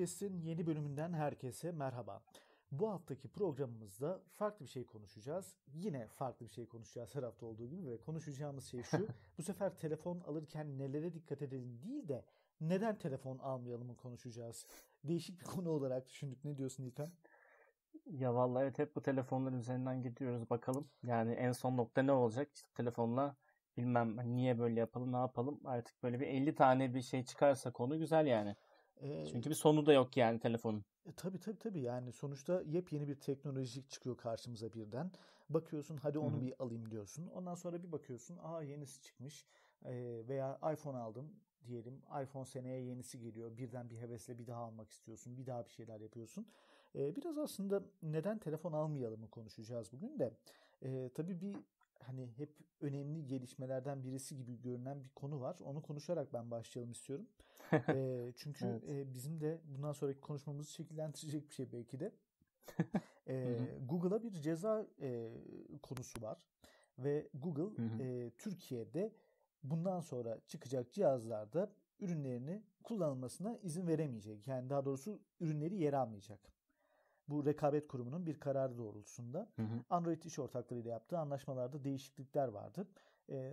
Podcast'in yeni bölümünden herkese merhaba. Bu haftaki programımızda farklı bir şey konuşacağız. Yine farklı bir şey konuşacağız her hafta olduğu gibi ve konuşacağımız şey şu. bu sefer telefon alırken nelere dikkat edelim değil de neden telefon almayalımı konuşacağız. Değişik bir konu olarak düşündük. Ne diyorsun İlkan? Ya vallahi evet hep bu telefonların üzerinden gidiyoruz bakalım. Yani en son nokta ne olacak? İşte telefonla bilmem niye böyle yapalım ne yapalım. Artık böyle bir 50 tane bir şey çıkarsa konu güzel yani. Ee, Çünkü bir sonu da yok yani telefonun. E, tabii tabii tabii yani sonuçta yepyeni bir teknolojik çıkıyor karşımıza birden. Bakıyorsun hadi onu Hı-hı. bir alayım diyorsun. Ondan sonra bir bakıyorsun aa yenisi çıkmış ee, veya iPhone aldım diyelim. iPhone seneye yenisi geliyor. Birden bir hevesle bir daha almak istiyorsun. Bir daha bir şeyler yapıyorsun. Ee, biraz aslında neden telefon almayalım mı konuşacağız bugün de. Ee, tabii bir hani hep önemli gelişmelerden birisi gibi görünen bir konu var. Onu konuşarak ben başlayalım istiyorum. e, çünkü evet. e, bizim de bundan sonraki konuşmamızı şekillendirecek bir şey belki de. e, Google'a bir ceza e, konusu var ve Google e, Türkiye'de bundan sonra çıkacak cihazlarda ürünlerini kullanılmasına izin veremeyecek. Yani daha doğrusu ürünleri yer almayacak bu rekabet kurumunun bir kararı doğrultusunda hı hı. Android iş ortaklarıyla yaptığı anlaşmalarda değişiklikler vardı.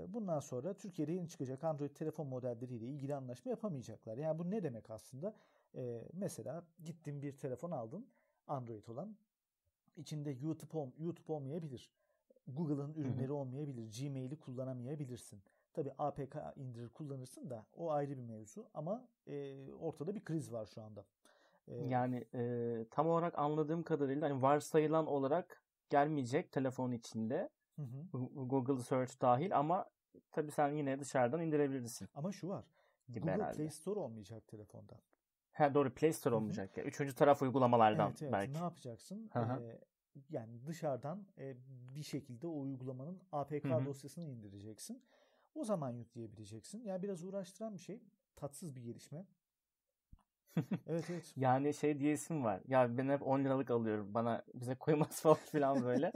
Bundan sonra Türkiye'de yeni çıkacak Android telefon modelleriyle ilgili anlaşma yapamayacaklar. Yani bu ne demek aslında? Mesela gittin bir telefon aldın Android olan. içinde YouTube, ol, YouTube olmayabilir. Google'ın ürünleri hı hı. olmayabilir. Gmail'i kullanamayabilirsin. Tabi APK indirir kullanırsın da o ayrı bir mevzu ama e, ortada bir kriz var şu anda. Yani e, tam olarak anladığım kadarıyla hani varsayılan olarak gelmeyecek telefon içinde. Hı hı. Google Search dahil ama tabii sen yine dışarıdan indirebilirsin. Ama şu var. Gibi Google herhalde. Play Store olmayacak telefonda. Ha doğru Play Store olmayacak. Ya. Üçüncü taraf uygulamalardan evet, evet. belki. Ne yapacaksın? Ee, yani dışarıdan e, bir şekilde o uygulamanın APK Hı-hı. dosyasını indireceksin. O zaman yükleyebileceksin. Yani biraz uğraştıran bir şey. Tatsız bir gelişme evet evet. Yani şey diyesim var. Ya ben hep 10 liralık alıyorum. Bana bize koymaz falan filan böyle.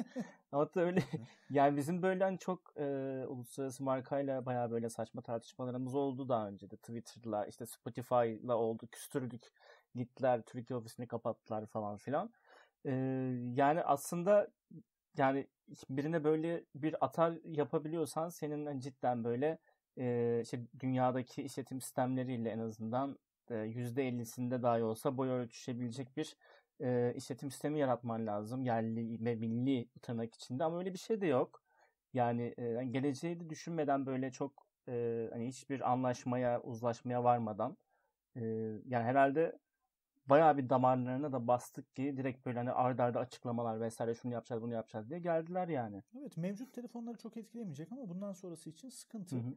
Ama da öyle. yani bizim böyle hani çok e, uluslararası markayla bayağı böyle saçma tartışmalarımız oldu daha önce de. Twitter'la işte Spotify'la oldu. Küstürdük. Gittiler Türkiye ofisini kapattılar falan filan. E, yani aslında yani birine böyle bir atar yapabiliyorsan senin hani cidden böyle e, işte dünyadaki işletim sistemleriyle en azından %50'sinde dahi olsa boy ölçüşebilecek bir e, işletim sistemi yaratman lazım. Yerli ve milli tırnak içinde ama öyle bir şey de yok. Yani e, geleceği de düşünmeden böyle çok e, hani hiçbir anlaşmaya, uzlaşmaya varmadan e, yani herhalde bayağı bir damarlarına da bastık ki direkt böyle hani ardarda arda açıklamalar vesaire şunu yapacağız bunu yapacağız diye geldiler yani. Evet mevcut telefonları çok etkilemeyecek ama bundan sonrası için sıkıntı. Hı hı.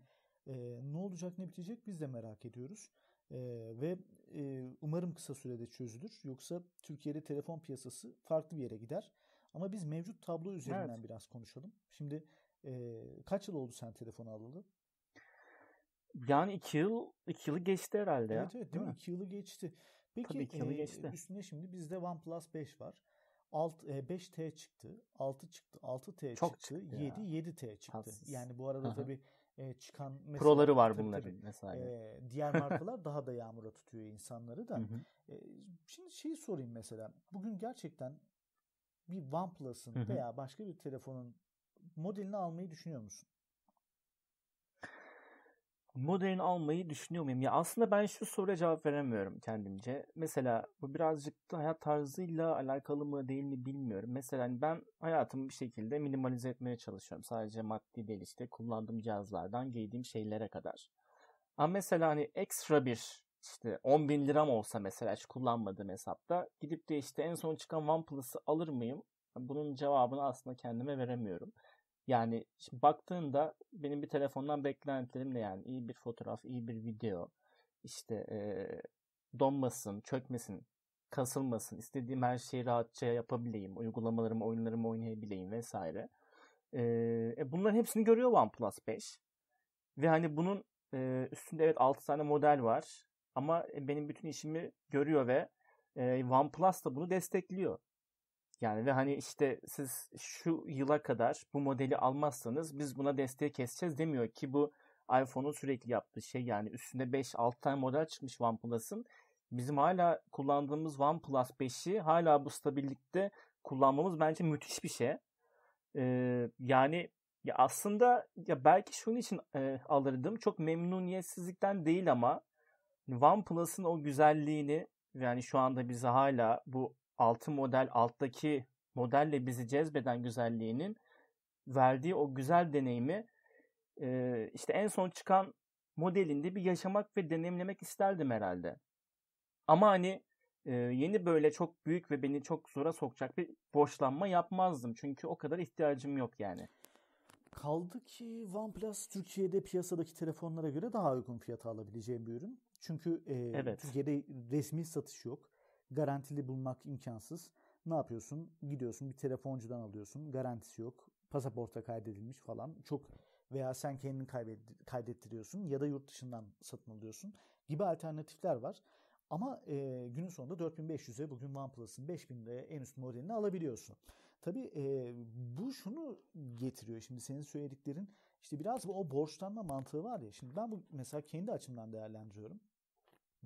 Ee, ne olacak ne bitecek biz de merak ediyoruz. E, ve e, umarım kısa sürede çözülür. Yoksa Türkiye'de telefon piyasası farklı bir yere gider. Ama biz mevcut tablo üzerinden evet. biraz konuşalım. Şimdi e, kaç yıl oldu sen telefon alalı? Yani iki yıl, iki yılı geçti herhalde ya. Evet evet değil, değil mi? İki yılı geçti. Peki Tabii iki yılı e, geçti. üstüne şimdi bizde OnePlus 5 var. Alt, e, 5T çıktı. 6 çıktı. 6T Çok çıktı. çıktı 7, 7T çıktı. Tatsız. Yani bu arada Aha. tabii e, çıkan mesela, proları var tabii, bunların tabii, mesela. E, diğer markalar daha da yağmura tutuyor insanları da. E, şimdi şeyi sorayım mesela. Bugün gerçekten bir OnePlus'ın veya başka bir telefonun modelini almayı düşünüyor musun? Modelini almayı düşünüyor muyum? Ya aslında ben şu soruya cevap veremiyorum kendimce. Mesela bu birazcık da hayat tarzıyla alakalı mı değil mi bilmiyorum. Mesela hani ben hayatımı bir şekilde minimalize etmeye çalışıyorum. Sadece maddi değil işte kullandığım cihazlardan giydiğim şeylere kadar. Ama mesela hani ekstra bir işte 10 bin liram olsa mesela hiç kullanmadığım hesapta gidip de işte en son çıkan OnePlus'ı alır mıyım? Bunun cevabını aslında kendime veremiyorum. Yani şimdi baktığında benim bir telefondan beklentilerim de yani iyi bir fotoğraf, iyi bir video, işte e, donmasın, çökmesin, kasılmasın, istediğim her şeyi rahatça yapabileyim, uygulamalarımı, oyunlarımı oynayabileyim vesaire. E, e, bunların hepsini görüyor OnePlus 5. Ve hani bunun e, üstünde evet 6 tane model var ama benim bütün işimi görüyor ve e, OnePlus da bunu destekliyor. Yani ve hani işte siz şu yıla kadar bu modeli almazsanız biz buna desteği keseceğiz demiyor ki bu iPhone'un sürekli yaptığı şey yani üstünde 5-6 tane model çıkmış OnePlus'ın bizim hala kullandığımız OnePlus 5'i hala bu stabillikte kullanmamız bence müthiş bir şey. Ee, yani ya aslında ya belki şunun için e, alırdım. Çok memnuniyetsizlikten değil ama OnePlus'ın o güzelliğini yani şu anda bizi hala bu altı model alttaki modelle bizi cezbeden güzelliğinin verdiği o güzel deneyimi e, işte en son çıkan modelinde bir yaşamak ve deneyimlemek isterdim herhalde. Ama hani e, yeni böyle çok büyük ve beni çok zora sokacak bir borçlanma yapmazdım. Çünkü o kadar ihtiyacım yok yani. Kaldı ki OnePlus Türkiye'de piyasadaki telefonlara göre daha uygun fiyata alabileceğim bir ürün. Çünkü e, evet. Türkiye'de resmi satış yok. Garantili bulmak imkansız. Ne yapıyorsun? Gidiyorsun bir telefoncudan alıyorsun. Garantisi yok. Pasaporta kaydedilmiş falan. Çok veya sen kendini kaydettiriyorsun ya da yurt dışından satın alıyorsun gibi alternatifler var. Ama e, günün sonunda 4500'e bugün OnePlus'ın 5000'de en üst modelini alabiliyorsun. Tabii e, bu şunu getiriyor. Şimdi senin söylediklerin işte biraz o borçlanma mantığı var ya. Şimdi ben bu mesela kendi açımdan değerlendiriyorum.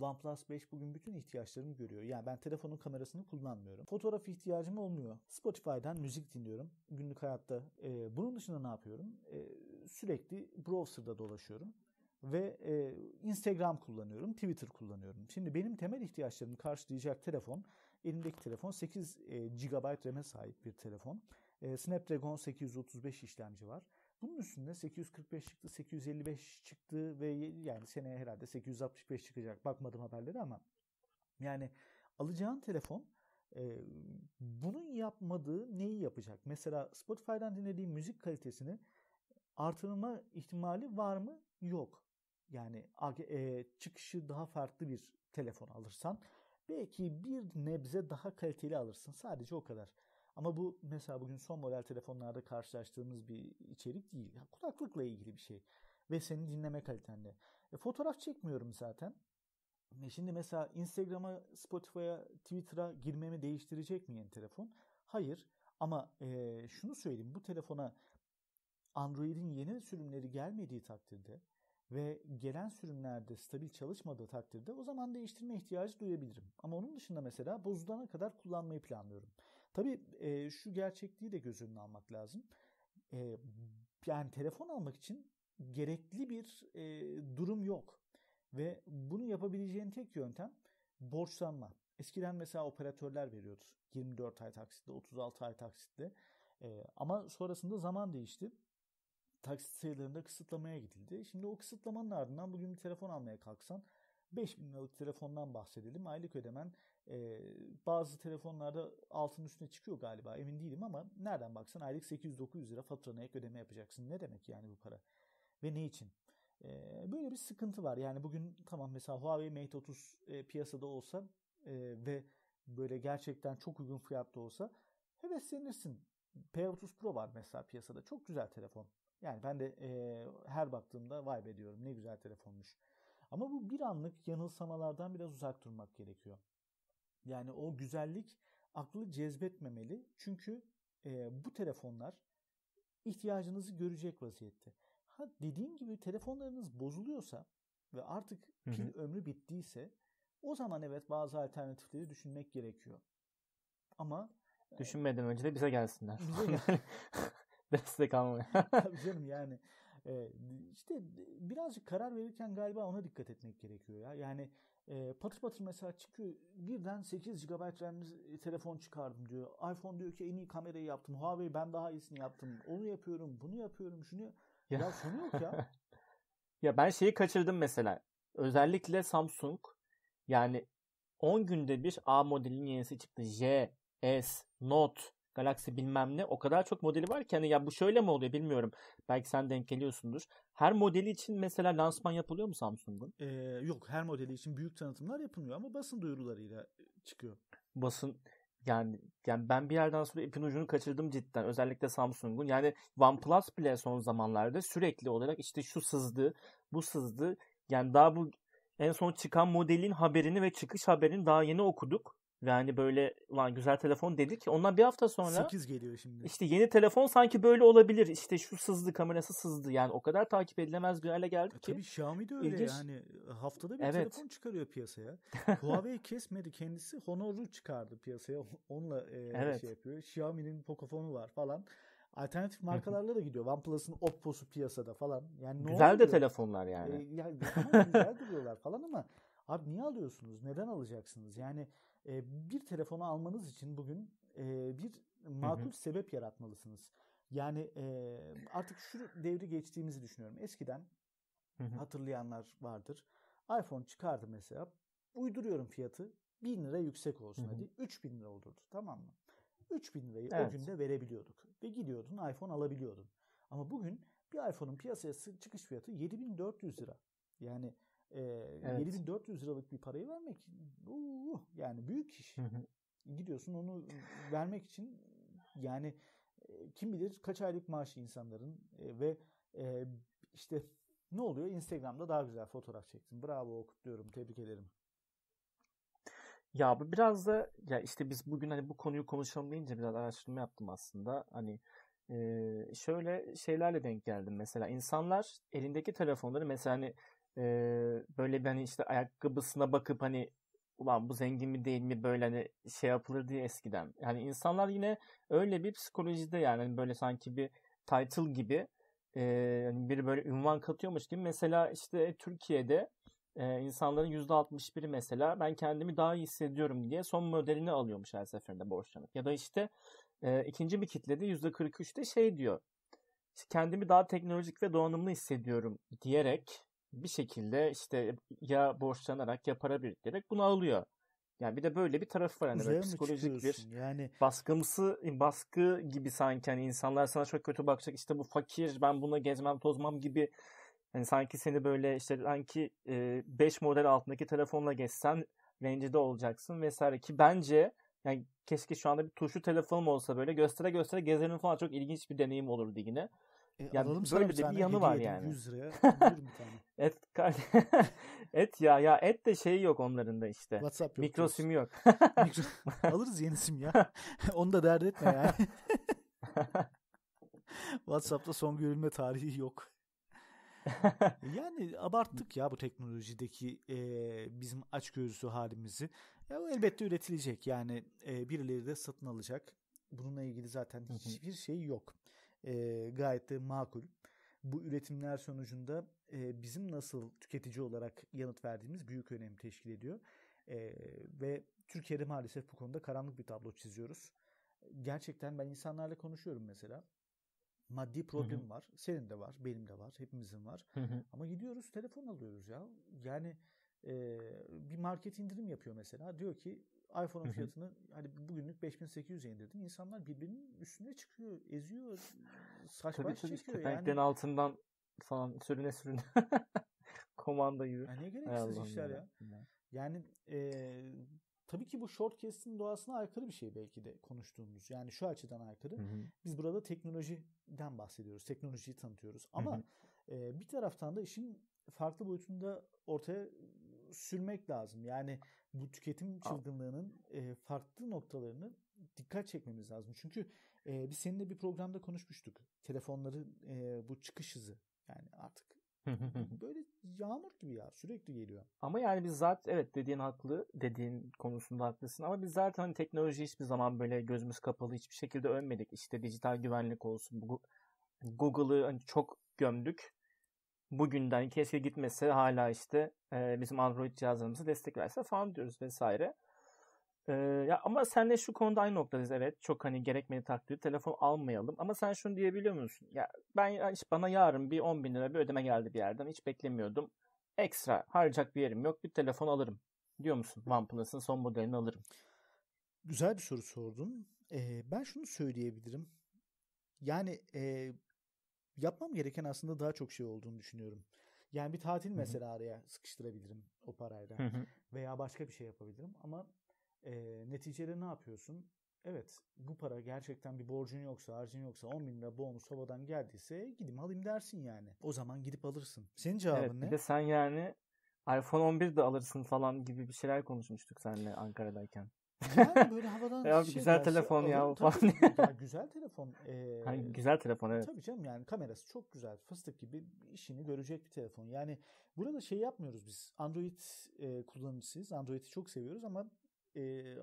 OnePlus 5 bugün bütün ihtiyaçlarımı görüyor. Yani ben telefonun kamerasını kullanmıyorum. Fotoğraf ihtiyacım olmuyor. Spotify'dan müzik dinliyorum günlük hayatta. E, bunun dışında ne yapıyorum? E, sürekli browser'da dolaşıyorum ve e, Instagram kullanıyorum, Twitter kullanıyorum. Şimdi benim temel ihtiyaçlarımı karşılayacak telefon, elimdeki telefon 8 e, GB RAM'e sahip bir telefon. E, Snapdragon 835 işlemci var. Bunun üstünde 845 çıktı, 855 çıktı ve yani seneye herhalde 865 çıkacak. Bakmadım haberleri ama yani alacağın telefon e, bunun yapmadığı neyi yapacak? Mesela Spotify'dan dinlediğim müzik kalitesini artırma ihtimali var mı? Yok. Yani e, çıkışı daha farklı bir telefon alırsan belki bir nebze daha kaliteli alırsın. Sadece o kadar. Ama bu mesela bugün son model telefonlarda karşılaştığımız bir içerik değil. Yani kulaklıkla ilgili bir şey. Ve senin dinleme kalitenle. E, fotoğraf çekmiyorum zaten. E şimdi mesela Instagram'a, Spotify'a, Twitter'a girmemi değiştirecek mi yeni telefon? Hayır. Ama e, şunu söyleyeyim. Bu telefona Android'in yeni sürümleri gelmediği takdirde ve gelen sürümlerde stabil çalışmadığı takdirde o zaman değiştirme ihtiyacı duyabilirim. Ama onun dışında mesela bozulana kadar kullanmayı planlıyorum. Tabii e, şu gerçekliği de göz önüne almak lazım. E, yani telefon almak için gerekli bir e, durum yok. Ve bunu yapabileceğin tek yöntem borçlanma. Eskiden mesela operatörler veriyordu. 24 ay taksitle, 36 ay taksitle. E, ama sonrasında zaman değişti taksit sayılarında kısıtlamaya gidildi. Şimdi o kısıtlamanın ardından bugün bir telefon almaya kalksan 5000 liralık telefondan bahsedelim. Aylık ödemen e, bazı telefonlarda altın üstüne çıkıyor galiba emin değilim ama nereden baksan aylık 800-900 lira faturana ek ödeme yapacaksın. Ne demek yani bu para? Ve ne için? E, böyle bir sıkıntı var. Yani bugün tamam mesela Huawei Mate 30 e, piyasada olsa e, ve böyle gerçekten çok uygun fiyatta olsa heveslenirsin. P30 Pro var mesela piyasada. Çok güzel telefon. Yani ben de e, her baktığımda vay be diyorum ne güzel telefonmuş. Ama bu bir anlık yanılsamalardan biraz uzak durmak gerekiyor. Yani o güzellik aklı cezbetmemeli. Çünkü e, bu telefonlar ihtiyacınızı görecek vaziyette. Ha dediğim gibi telefonlarınız bozuluyorsa ve artık pil hı hı. ömrü bittiyse o zaman evet bazı alternatifleri düşünmek gerekiyor. Ama düşünmeden önce de bize gelsinler. Bize gel destek almaya. Tabii canım yani e, işte birazcık karar verirken galiba ona dikkat etmek gerekiyor ya. Yani e, patır patır mesela çıkıyor birden 8 GB RAM'li telefon çıkardım diyor. iPhone diyor ki en iyi kamerayı yaptım. Huawei ben daha iyisini yaptım. Onu yapıyorum, bunu yapıyorum, şunu ya, ya sonu yok ya. ya ben şeyi kaçırdım mesela. Özellikle Samsung yani 10 günde bir A modelinin yenisi çıktı. J, S, Note Galaxy bilmem ne o kadar çok modeli var ki hani ya bu şöyle mi oluyor bilmiyorum. Belki sen denk geliyorsundur. Her modeli için mesela lansman yapılıyor mu Samsung'un? Ee, yok her modeli için büyük tanıtımlar yapılmıyor ama basın duyurularıyla çıkıyor. Basın yani yani ben bir yerden sonra ipin ucunu kaçırdım cidden. Özellikle Samsung'un. Yani OnePlus bile son zamanlarda sürekli olarak işte şu sızdı, bu sızdı. Yani daha bu en son çıkan modelin haberini ve çıkış haberini daha yeni okuduk. Ve hani böyle ulan güzel telefon dedik. Ondan bir hafta sonra 8 geliyor şimdi. işte yeni telefon sanki böyle olabilir. İşte şu sızdı kamerası sızdı. Yani o kadar takip edilemez bir hale geldi E ki. Tabii Xiaomi de öyle İlginç. yani haftada bir Evet. telefon çıkarıyor piyasaya. Huawei kesmedi kendisi Honor'u çıkardı piyasaya onunla e, Evet. şey yapıyor. Xiaomi'nin Pocophonu var falan. Alternatif markalarla da gidiyor. OnePlus'ın Oppo'su piyasada falan. Yani ne Güzel de oluyor? telefonlar E, yani. ya, tamam, güzel duruyorlar falan ama abi niye alıyorsunuz? Neden alacaksınız? Yani e, bir telefonu almanız için bugün e, bir makul sebep yaratmalısınız. Yani e, artık şu devri geçtiğimizi düşünüyorum. Eskiden Hı hı. hatırlayanlar vardır. iPhone çıkardı mesela. Uyduruyorum fiyatı. 1000 lira yüksek olsun Hı hı. hadi. 3000 lira olurdu tamam mı? 3000 lirayı o Evet. günde verebiliyorduk. Ve gidiyordun iPhone alabiliyordun. Ama bugün bir iPhone'un piyasaya çıkış fiyatı 7400 lira. Yani e, Evet. 7400 liralık bir parayı vermek uh, yani büyük iş. Gidiyorsun onu vermek için yani e, kim bilir kaç aylık maaşı insanların e, ve e, işte ne oluyor? Instagram'da daha güzel fotoğraf çektin. Bravo, kutluyorum, tebrik ederim. Ya bu biraz da ya işte biz bugün hani bu konuyu konuşalım deyince biraz araştırma yaptım aslında. Hani e, şöyle şeylerle denk geldim. Mesela insanlar elindeki telefonları mesela hani e, böyle bir hani işte ayakkabısına bakıp hani ulan bu zengin mi değil mi böyle hani şey yapılır diye eskiden. Yani insanlar yine öyle bir psikolojide yani hani böyle sanki bir title gibi e, hani biri böyle ünvan katıyormuş gibi. Mesela işte Türkiye'de e, insanların %61'i mesela ben kendimi daha iyi hissediyorum diye son modelini alıyormuş her seferinde borçlanıp. Ya da işte e, ikinci bir kitlede %43'te şey diyor. Kendimi daha teknolojik ve donanımlı hissediyorum diyerek bir şekilde işte ya borçlanarak ya para biriktirerek bunu alıyor. Yani bir de böyle bir tarafı var. Yani böyle psikolojik bir? Yani baskımsı baskı gibi sanki hani insanlar sana çok kötü bakacak işte bu fakir ben buna gezmem tozmam gibi hani sanki seni böyle işte sanki 5 model altındaki telefonla geçsen rencide olacaksın vesaire ki bence yani keşke şu anda bir tuşlu telefonum olsa böyle göstere göstere gezerim falan çok ilginç bir deneyim olurdu yine. E, Yani alalım böyle bir de bir yanı var yani. 100 liraya. Et et ya ya et de şey yok onların da işte. WhatsApp yok. Mikro sim yok. Mikro- Alırız yeni sim ya. Onu da dert etme yani. WhatsApp'ta son görülme tarihi yok. Yani abarttık ya bu teknolojideki e, bizim açgözlü halimizi. Ya elbette üretilecek. Yani e, birileri de satın alacak. Bununla ilgili zaten hiçbir şey yok. E, gayet de makul. Bu üretimler sonucunda e, bizim nasıl tüketici olarak yanıt verdiğimiz büyük önem teşkil ediyor. E, ve Türkiye'de maalesef bu konuda karanlık bir tablo çiziyoruz. Gerçekten ben insanlarla konuşuyorum mesela. Maddi problem var. Senin de var, benim de var, hepimizin var. Ama gidiyoruz telefon alıyoruz ya. Yani e, bir market indirim yapıyor mesela. Diyor ki iPhone'un fiyatını hadi bugünlük 5800'e indirdim. İnsanlar birbirinin üstüne çıkıyor, eziyor, saç Tabii baş tabii çekiyor. Yani, altından falan sürüne sürüne komanda gibi. ya ne gereksiz işler ya. Yani e, tabii ki bu shortcast'in doğasına aykırı bir şey belki de konuştuğumuz. Yani şu açıdan aykırı. Hı hı. Biz burada teknolojiden bahsediyoruz. Teknolojiyi tanıtıyoruz. Hı Ama hı. e, bir taraftan da işin farklı boyutunda ortaya sürmek lazım. Yani bu tüketim çılgınlığının e, farklı noktalarını dikkat çekmemiz lazım. Çünkü e, biz seninle bir programda konuşmuştuk. Telefonların e, bu çıkış hızı. Yani artık böyle yağmur gibi ya sürekli geliyor. Ama yani biz zaten evet dediğin haklı, dediğin konusunda haklısın ama biz zaten hani teknoloji hiçbir zaman böyle gözümüz kapalı hiçbir şekilde önmedik. İşte dijital güvenlik olsun, bu- Google'ı hani çok gömdük. Bugünden keşke gitmese hala işte e, bizim Android cihazlarımızı destek verse falan diyoruz vesaire. E, ya ama senle şu konuda aynı noktadayız evet. Çok hani gerekmediği takdirde telefon almayalım. Ama sen şunu diyebiliyor musun? Ya ben işte bana yarın bir 10 bin lira bir ödeme geldi bir yerden. Hiç beklemiyordum. Ekstra harcayacak bir yerim yok. Bir telefon alırım. Diyor musun? OnePlus'ın son modelini alırım. Güzel bir soru sordun. Ee, ben şunu söyleyebilirim. Yani e, yapmam gereken aslında daha çok şey olduğunu düşünüyorum. Yani bir tatil mesela araya sıkıştırabilirim o parayla Hı hı. veya başka bir şey yapabilirim ama e, neticede ne yapıyorsun? Evet bu para gerçekten bir borcun yoksa harcın yoksa 10 bin lira bonus havadan geldiyse gidip alayım dersin yani. O zaman gidip alırsın. Senin cevabın Evet ne? bir de sen yani iPhone 11 de alırsın falan gibi bir şeyler konuşmuştuk seninle Ankara'dayken. Yani böyle havadan ya şey güzel gelse telefon ya. Tabii, ya güzel telefon. Ee, Ha, güzel telefon evet. Tabii canım yani kamerası çok güzel. Fıstık gibi işini görecek bir telefon. Yani burada şey yapmıyoruz biz. Android e, kullanıcısıyız. Android'i çok seviyoruz ama e,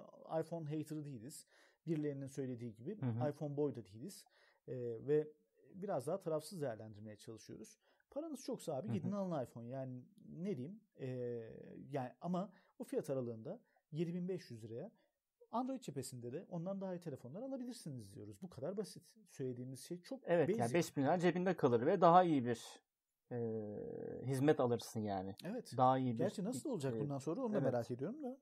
iPhone hater'ı değiliz. Birilerinin söylediği gibi Hı hı. iPhone boy da değiliz. E, ve biraz daha tarafsız değerlendirmeye çalışıyoruz. Paranız çoksa abi Hı gidin hı. alın iPhone. Yani ne diyeyim? E, yani ama o fiyat aralığında 7500 liraya Android cephesinde de ondan daha iyi telefonlar alabilirsiniz diyoruz. Bu kadar basit. Söylediğimiz şey çok Evet basic. yani 5000 lira cebinde kalır ve daha iyi bir e, hizmet alırsın yani. Evet. Daha iyi bir Gerçi nasıl olacak e, bundan sonra onu da evet. merak ediyorum da.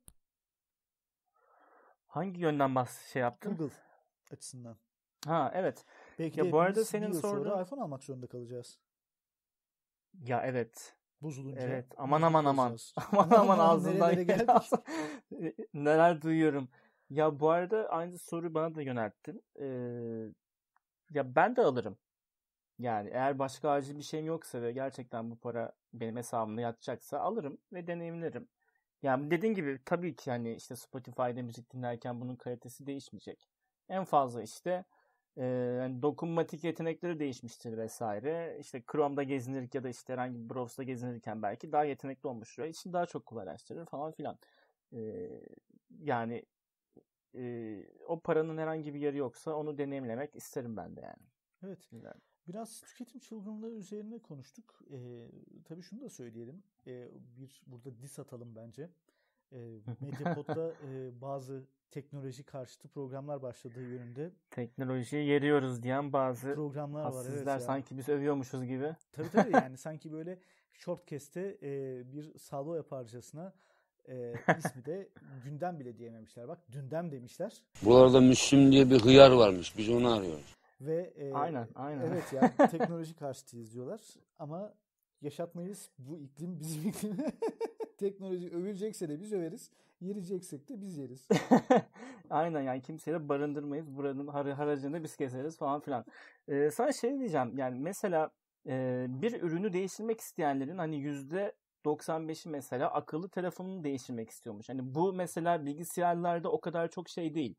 hangi yönden bahs şey yaptın? Google açısından. Ha evet. Belki Ya bu arada senin yıl sonra sorduğun- iPhone almak zorunda kalacağız. Ya evet. Bozulunca. Evet. Aman aman aman. kalacağız. Aman aman ağzından neler duyuyorum. Ya bu arada aynı soru bana da yönelttin. Ee, ya ben de alırım. Yani eğer başka acil bir şeyim yoksa ve gerçekten bu para benim hesabımda yatacaksa alırım ve deneyimlerim. Yani dediğin gibi tabii ki hani işte Spotify'da müzik dinlerken bunun kalitesi değişmeyecek. En fazla işte e, hani dokunmatik yetenekleri değişmiştir vesaire. İşte Chrome'da gezinirken ya da işte herhangi bir browser'da gezinirken belki daha yetenekli olmuştur. İşini daha çok kolaylaştırır falan filan. E, yani e, o paranın herhangi bir yeri yoksa onu deneyimlemek isterim ben de yani. Evet. Yani. Biraz tüketim çılgınlığı üzerine konuştuk. Ee, tabii şunu da söyleyelim. Ee, bir burada dis atalım bence. Ee, Mediapod'da e, bazı teknoloji karşıtı programlar başladığı yönünde Teknolojiyi yeriyoruz diyen bazı programlar var. Evet ya. sanki biz övüyormuşuz gibi. Tabii tabii yani sanki böyle Shortcast'te e, bir salvo yaparcasına e, ismi de gündem bile diyememişler. Bak dündem demişler. Buralarda Müslüm diye bir hıyar varmış. Biz onu arıyoruz. Ve e, Aynen, aynen. Evet ya teknoloji karşıtıyız diyorlar ama yaşatmayız bu iklim bizim iklim. teknoloji övülecekse de biz överiz. Yereceksek de biz yeriz. Aynen yani kimseyi de barındırmayız. Buranın har haracını biz keseriz falan filan. Ee, sana şey diyeceğim yani mesela e, bir ürünü değiştirmek isteyenlerin hani yüzde 95'i mesela akıllı telefonunu değiştirmek istiyormuş. Hani bu mesela bilgisayarlarda o kadar çok şey değil.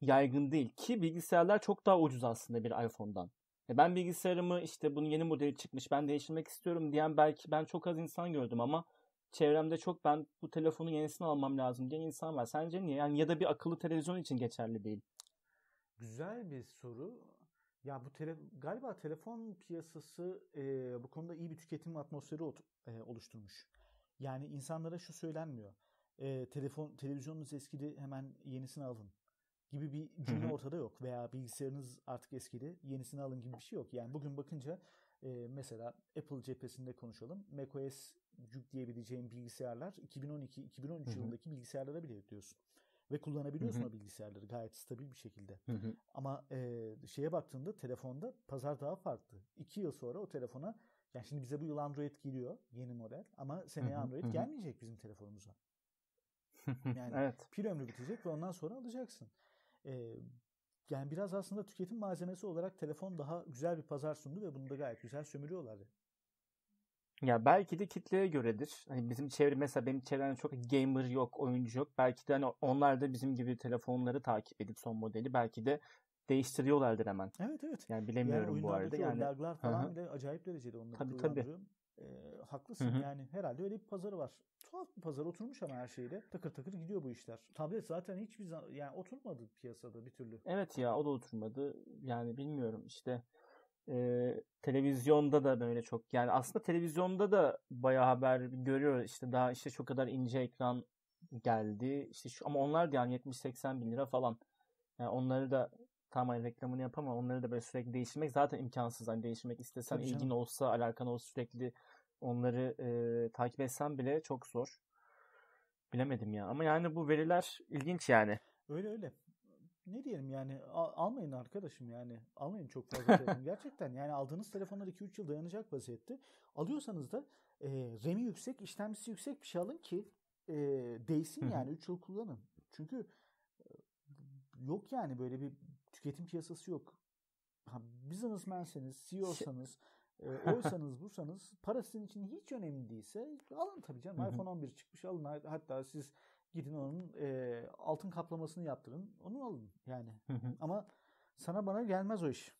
Yaygın değil ki bilgisayarlar çok daha ucuz aslında bir iPhone'dan. Ben bilgisayarımı işte bunun yeni modeli çıkmış ben değiştirmek istiyorum diyen belki ben çok az insan gördüm ama çevremde çok ben bu telefonu yenisini almam lazım diyen insan var. Sence niye? Yani ya da bir akıllı televizyon için geçerli değil. Güzel bir soru. Ya bu tele, galiba telefon piyasası e, bu konuda iyi bir tüketim atmosferi e, oluşturmuş. Yani insanlara şu söylenmiyor. E, telefon televizyonunuz eskidi hemen yenisini alın gibi bir cümle ortada yok. Veya bilgisayarınız artık eskidi yenisini alın gibi bir şey yok. Yani bugün bakınca e, mesela Apple cephesinde konuşalım. macOS yükleyebileceğin bilgisayarlar 2012-2013 Hı hı. yılındaki bilgisayarlara bile yüklüyorsun. Ve kullanabiliyorsun o bilgisayarları gayet stabil bir şekilde. Ama e, şeye baktığında telefonda pazar daha farklı. İki yıl sonra o telefona yani şimdi bize bu yıl Android geliyor yeni model ama seneye Android gelmeyecek bizim telefonumuza. Yani evet. pil ömrü bitecek ve ondan sonra alacaksın. E, yani biraz aslında tüketim malzemesi olarak telefon daha güzel bir pazar sundu ve bunu da gayet güzel sömürüyorlar. Ya belki de kitleye göredir. Hani bizim çevre mesela benim çevremde çok gamer yok, oyuncu yok. Belki de hani onlar da bizim gibi telefonları takip edip son modeli belki de değiştiriyorlardır hemen. Evet evet. Yani Yani bilemiyorum bu arada. Yani o laglar Hı falan hı. bile acayip derecede onları Tabii, tabii. E, haklısın Hı hı. yani herhalde öyle bir pazarı var. Tuhaf bir pazar oturmuş ama her şeyle takır takır gidiyor bu işler. Tablet zaten hiçbir zaman yani oturmadı piyasada bir türlü. Evet ya o da oturmadı. Yani bilmiyorum işte e, televizyonda da böyle çok yani aslında televizyonda da bayağı haber görüyoruz işte daha işte şu kadar ince ekran geldi işte şu ama onlar da yani 70-80 bin lira falan yani onları da tamamen reklamını yapamam onları da böyle sürekli değiştirmek zaten imkansız. Hani değiştirmek istesen Tabii ilgin canım. olsa alakan olsa sürekli onları e, takip etsen bile çok zor. Bilemedim ya. Ama yani bu veriler ilginç yani. Öyle öyle. Ne diyelim yani al- almayın arkadaşım yani. Almayın çok fazla telefon gerçekten yani aldığınız telefonlar 2-3 yıl dayanacak vaziyette. Alıyorsanız da e, RAM'i yüksek işlemcisi yüksek bir şey alın ki e, değsin yani. 3 yıl kullanın. Çünkü yok yani böyle bir tüketim piyasası yok ha, businessmanseniz CEO'sanız e, oysanız busanız para sizin için hiç önemli değilse alın tabii canım Hı hı. iPhone 11 çıkmış alın hatta siz Gidin onun e, altın kaplamasını yaptırın. Onu alın yani. Hı hı. Ama sana bana gelmez o iş.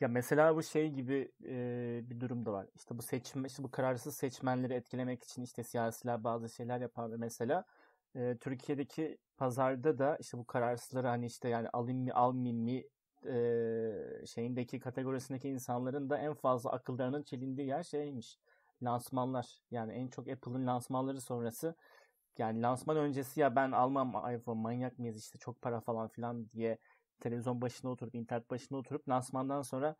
Ya mesela bu şey gibi e, bir durum da var. İşte bu seçme, işte bu kararsız seçmenleri etkilemek için işte siyasiler bazı şeyler yapar ve mesela e, Türkiye'deki pazarda da işte bu kararsızları hani işte yani alayım mı almayayım mı e, şeyindeki kategorisindeki insanların da en fazla akıllarının çelindiği yer şeymiş. Lansmanlar. Yani en çok Apple'ın lansmanları sonrası yani lansman öncesi ya ben almam iPhone manyak mıyız işte çok para falan filan diye televizyon başına oturup internet başına oturup lansmandan sonra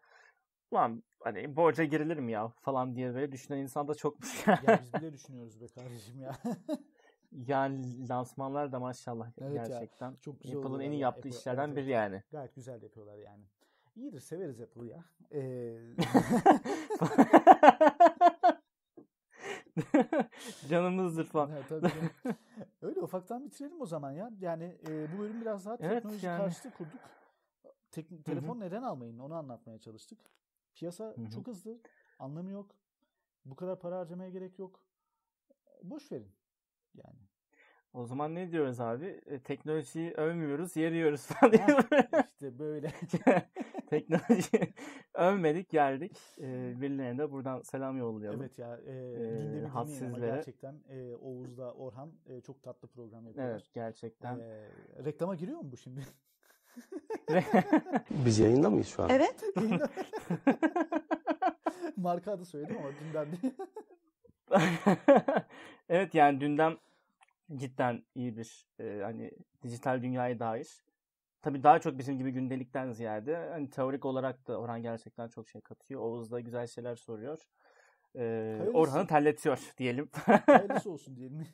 ulan hani borca girilir mi ya falan diye böyle düşünen insan da çokmuş. Ya biz bile düşünüyoruz be kardeşim ya. yani lansmanlar da maşallah Evet ya, gerçekten çok güzel Apple'ın en iyi ya. yaptığı Apple- işlerden evet, biri evet. yani. Gayet güzel yapıyorlar yani. İyidir severiz Apple'ı ya. Ee, Canımızdır falan. Evet, tabii canım. Öyle ufaktan bitirelim o zaman ya. Yani e, bu bölüm biraz daha Evet, teknoloji yani. karşıtı kurduk. Tek- telefon neden almayın onu anlatmaya çalıştık. Piyasa hı. çok hızlı. Anlamı yok. Bu kadar para harcamaya gerek yok. Boş verin. Yani. O zaman ne diyoruz abi? E, teknolojiyi övmüyoruz, yeriyoruz falan işte böyle. Teknoloji övmedik, geldik. E, birilerine de buradan selam yollayalım. evet ya. E, günde bir dinleyin ama hadsizlere. gerçekten e, Oğuz'la Orhan e, çok tatlı program yapıyorlar. Evet, gerçekten. E, reklama giriyor mu bu şimdi? Biz yayında mıyız şu an? Evet. Marka adı söyledim ama dünden değil. evet yani dünden cidden iyi bir e, hani dijital dünyaya dair. Tabii daha çok bizim gibi gündelikten ziyade hani teorik olarak da Orhan gerçekten çok şey katıyor. Oğuz da güzel şeyler soruyor. E, Hayırlısı. Orhan'ı terletiyor diyelim. Hayırlısı olsun diyelim.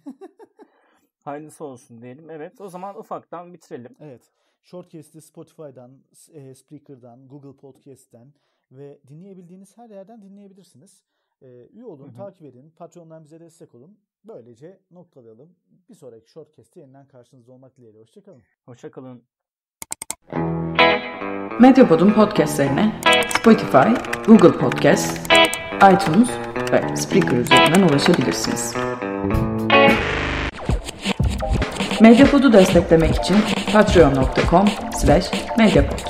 Hayırlısı olsun diyelim. Evet o zaman ufaktan bitirelim. Evet. Shortcast'i Spotify'dan, e, Spreaker'dan, Google Podcast'ten ve dinleyebildiğiniz her yerden dinleyebilirsiniz. E, üye olun, Hı hı. takip edin, Patreon'dan bize destek olun. Böylece noktalayalım. Bir sonraki Shortcast'te yeniden karşınızda olmak dileğiyle. Hoşçakalın. Hoşçakalın. Medyapod'un podcastlerine Spotify, Google Podcast, iTunes ve Spreaker üzerinden ulaşabilirsiniz. Medyapod'u desteklemek için patreon.com slash medyapod.